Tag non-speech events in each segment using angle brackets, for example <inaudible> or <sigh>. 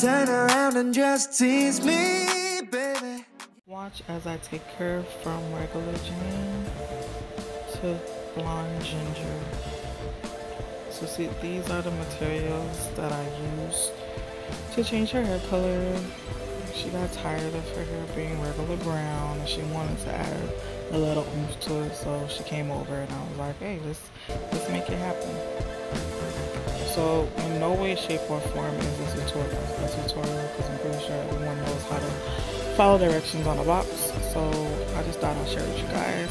turn around and just tease me, baby. Watch as I take her from regular Jane to blonde ginger. So see, these are the materials that I use to change her hair color. She got tired of her hair being regular brown and she wanted to add a little oomph to it. So she came over and I was like, hey, let's, let's make it happen. So in no way, shape, or form is this a tutorial. It's A tutorial because I'm pretty sure everyone knows how to follow directions on a box. So I just thought I'd share with you guys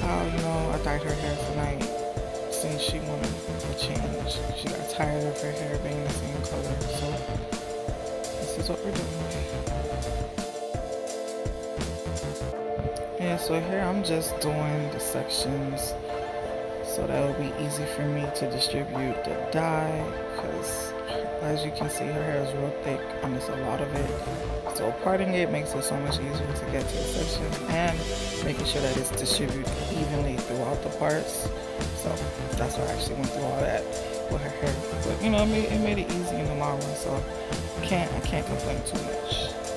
how, you know, I dyed her hair tonight since she wanted a change. She got tired of her hair being the same color. So this is what we're doing. And so here I'm just doing the sections so that will be easy for me to distribute the dye because as you can see her hair is real thick and there's a lot of it. So parting it makes it so much easier to get to the section and making sure that it's distributed evenly throughout the parts. So that's why I actually went through all that with her hair. But you know it made it, made it easy in the long run so I can't I can't complain too much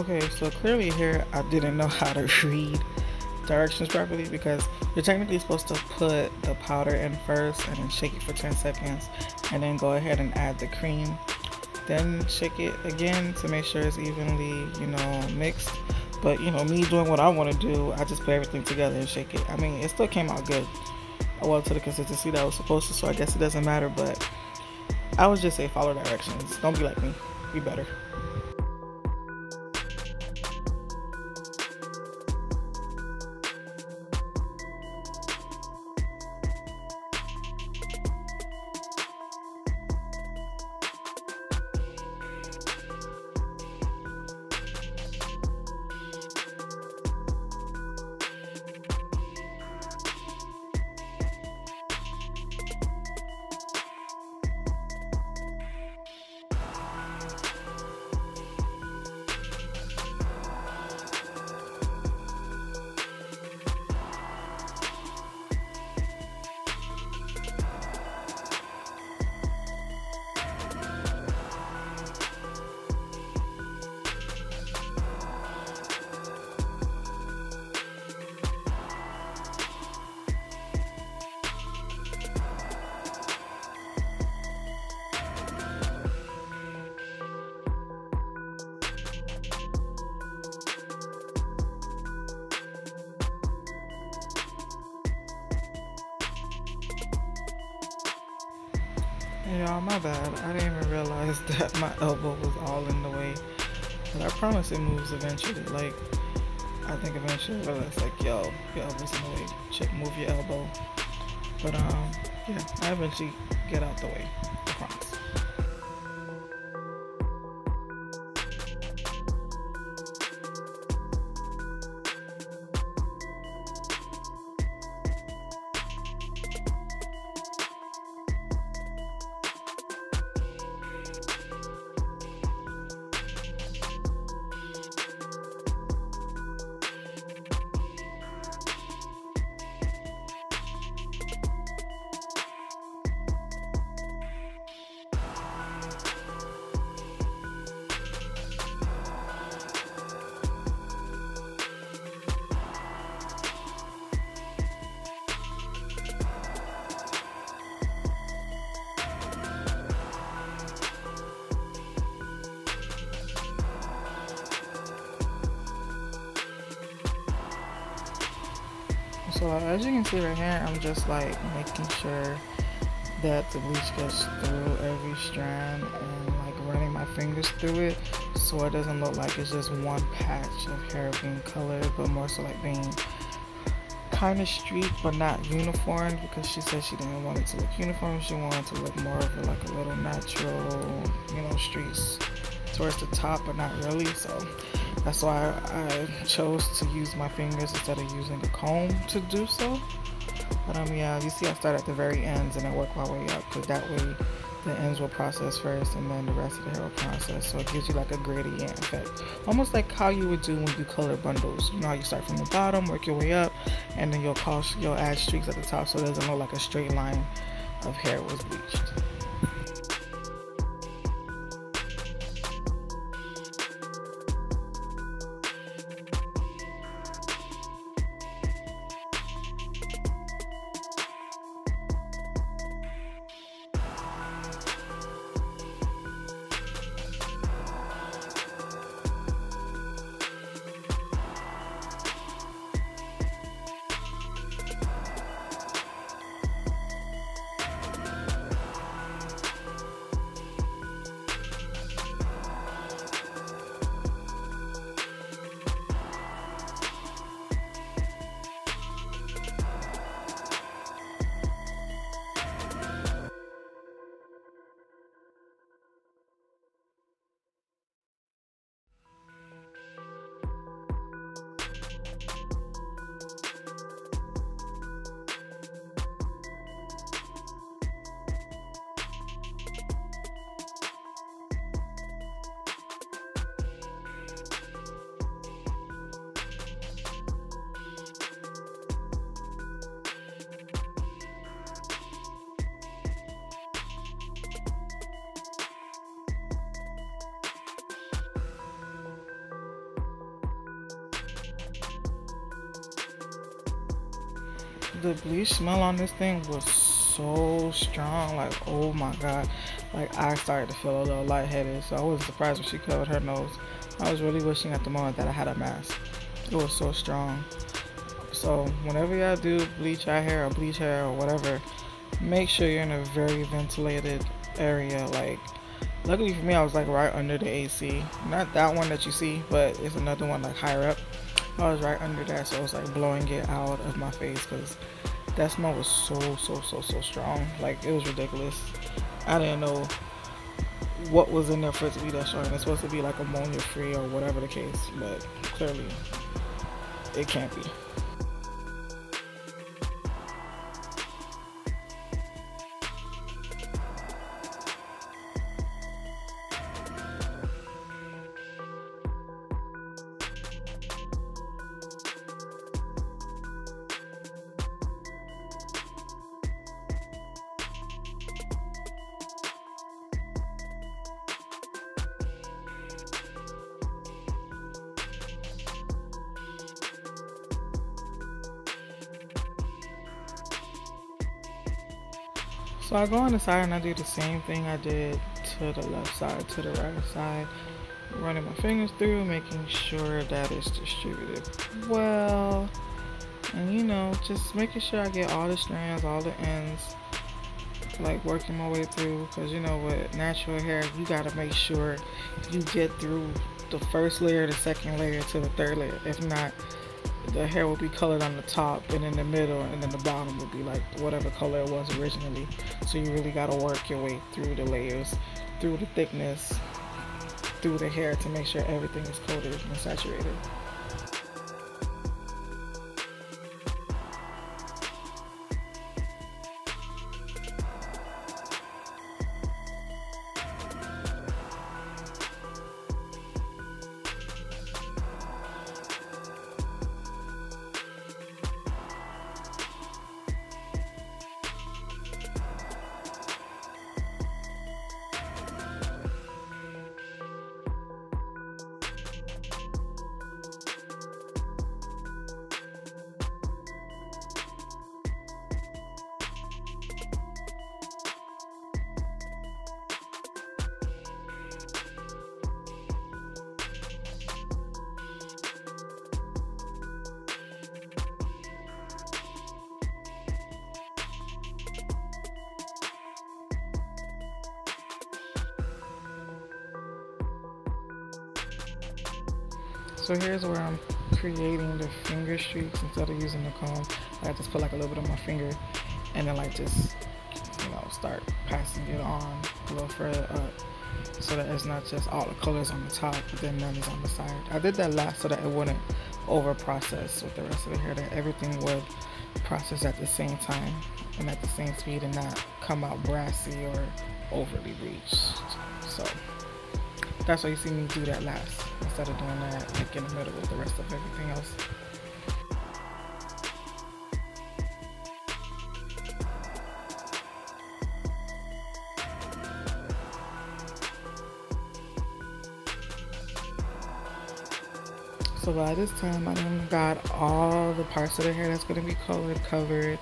Okay, so clearly here I didn't know how to read directions properly because you're technically supposed to put the powder in first and then shake it for 10 seconds and then go ahead and add the cream. Then shake it again to make sure it's evenly, you know, mixed. But you know, me doing what I want to do, I just put everything together and shake it. I mean, it still came out good. I Well, to the consistency that I was supposed to, so I guess it doesn't matter. But I would just say follow directions. Don't be like me. Be better. Y'all, my bad. I didn't even realize <laughs> that my elbow was all in the way. But I promise it moves eventually. Like, I think eventually I realize, like, yo, your elbow's in the way. Check, move your elbow. But, um, yeah, I eventually get out the way. So as you can see right here, I'm just like making sure that the bleach gets through every strand and like running my fingers through it. So it doesn't look like it's just one patch of hair being colored but more so like being kind of streaked but not uniform because she said she didn't want it to look uniform. She wanted to look more of like a little natural you know streaks towards the top but not really. So that's why I chose to use my fingers instead of using a comb to do so. But um, yeah, you see I start at the very ends and I work my way up because that way the ends will process first and then the rest of the hair will process. So it gives you like a gradient effect. Almost like how you would do when you color bundles. You know you start from the bottom, work your way up, and then you'll cause you'll add streaks at the top so it doesn't look like a straight line of hair was bleached. The bleach smell on this thing was so strong. Like, oh my god. Like, I started to feel a little lightheaded. So I wasn't surprised when she covered her nose. I was really wishing at the moment that I had a mask. It was so strong. So whenever y'all do bleach your hair or bleach hair or whatever, make sure you're in a very ventilated area. Like, luckily for me, I was like right under the AC. Not that one that you see, but it's another one like higher up. I was right under that, so it was like blowing it out of my face because that smell was so, so, so, so strong. Like it was ridiculous. I didn't know what was in there for it to be that strong. It's supposed to be like ammonia free or whatever the case, but clearly it can't be. So I go on the side and I do the same thing I did to the left side, to the right side. Running my fingers through, making sure that it's distributed well. And you know, just making sure I get all the strands, all the ends, like working my way through. Because you know, with natural hair, you gotta make sure you get through the first layer, the second layer, to the third layer. If not, the hair will be colored on the top and in the middle and then the bottom will be like whatever color it was originally. So you really got to work your way through the layers through the thickness through the hair to make sure everything is coated and saturated So here's where I'm creating the finger streaks instead of using the comb. I just put like a little bit on my finger and then like just, you know, start passing it on a little further up so that it's not just all the colors on the top but then none is on the side. I did that last so that it wouldn't over process with the rest of the hair, that everything would process at the same time and at the same speed and not come out brassy or overly bleached. So that's why you see me do that last instead of doing that like in the middle with the rest of everything else. So by this time, I done got all the parts of the hair that's gonna be colored covered.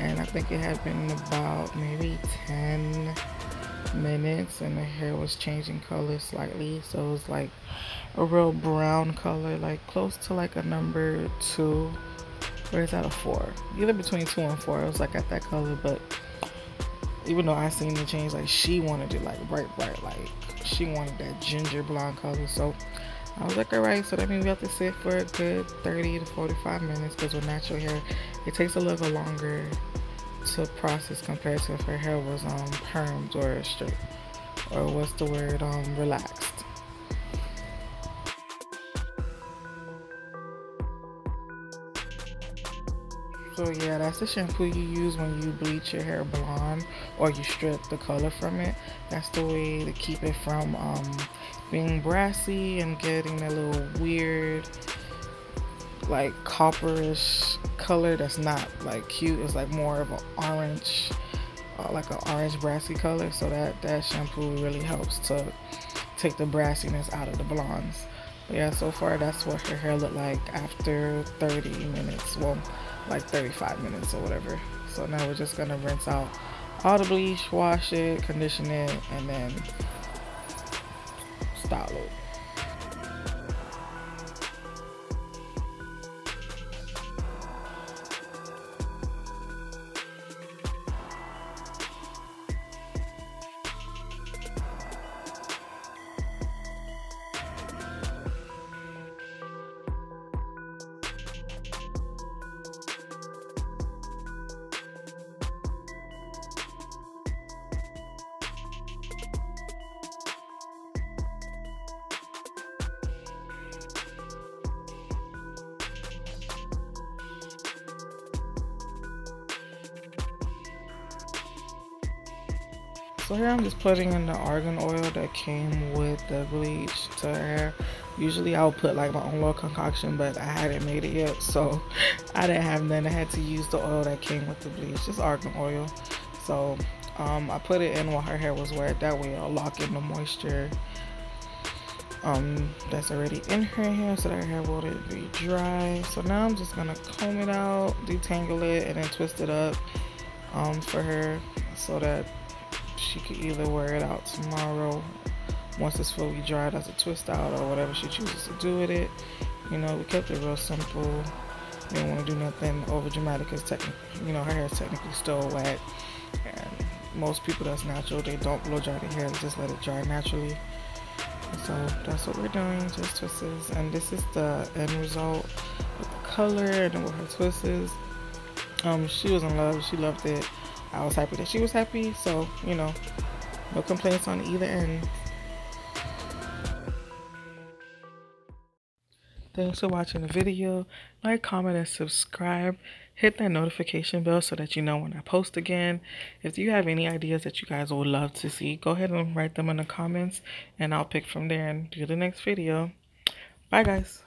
And I think it had been about maybe 10 minutes and the hair was changing color slightly. So it was like a real brown color, like close to like a number two. Or is that a four? Either between two and four. It was like at that color, but even though I seen the change, like she wanted it like bright, bright, like she wanted that ginger blonde color. So I was like, all right, so that means we have to sit for a good 30 to 45 minutes because with natural hair, it takes a little longer to process compared to if her hair was um permed or straight or what's the word um relaxed. So yeah, that's the shampoo you use when you bleach your hair blonde or you strip the color from it. That's the way to keep it from um, being brassy and getting a little weird like copperish color that's not like cute. It's like more of an orange, uh, like an orange brassy color. So that, that shampoo really helps to take the brassiness out of the blondes. But yeah, so far that's what her hair looked like after 30 minutes. Well, like 35 minutes or whatever. So now we're just gonna rinse out all the bleach, wash it, condition it, and then style it. So here I'm just putting in the argan oil that came with the bleach to hair. Usually I'll put like my own little concoction, but I hadn't made it yet, so <laughs> I didn't have none. I had to use the oil that came with the bleach, just argan oil. So um, I put it in while her hair was wet. That way it'll lock in the moisture um, that's already in her hair so that her hair won't be dry. So now I'm just gonna comb it out, detangle it, and then twist it up um, for her so that she could either wear it out tomorrow once it's fully dried as a twist out or whatever she chooses to do with it. You know, we kept it real simple. We didn't want to do nothing over dramatic because technically, you know, her hair is technically still wet. And most people that's natural, they don't blow dry their hair, they just let it dry naturally. so that's what we're doing, just twists. And this is the end result with the color and with her twists. Um, she was in love, she loved it. I was happy that she was happy. So, you know, no complaints on either end. Thanks for watching the video. Like, comment, and subscribe. Hit that notification bell so that you know when I post again. If you have any ideas that you guys would love to see, go ahead and write them in the comments and I'll pick from there and do the next video. Bye, guys.